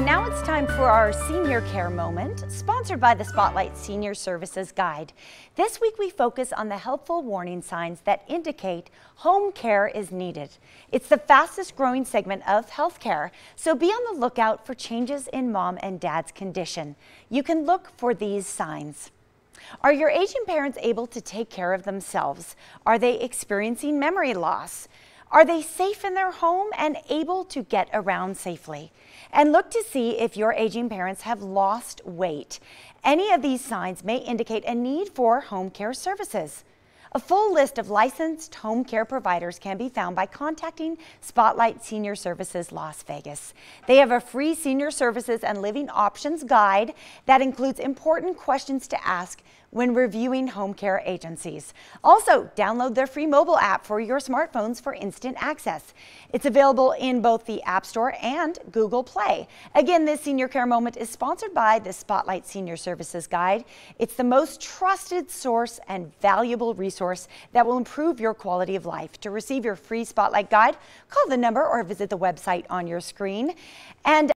And now it's time for our senior care moment, sponsored by the Spotlight Senior Services Guide. This week we focus on the helpful warning signs that indicate home care is needed. It's the fastest growing segment of healthcare, so be on the lookout for changes in mom and dad's condition. You can look for these signs. Are your aging parents able to take care of themselves? Are they experiencing memory loss? Are they safe in their home and able to get around safely? And look to see if your aging parents have lost weight. Any of these signs may indicate a need for home care services. A full list of licensed home care providers can be found by contacting Spotlight Senior Services Las Vegas. They have a free senior services and living options guide that includes important questions to ask when reviewing home care agencies. Also, download their free mobile app for your smartphones for instant access. It's available in both the App Store and Google Play. Again, this senior care moment is sponsored by the Spotlight Senior Services Guide. It's the most trusted source and valuable resource that will improve your quality of life. To receive your free Spotlight Guide, call the number or visit the website on your screen. And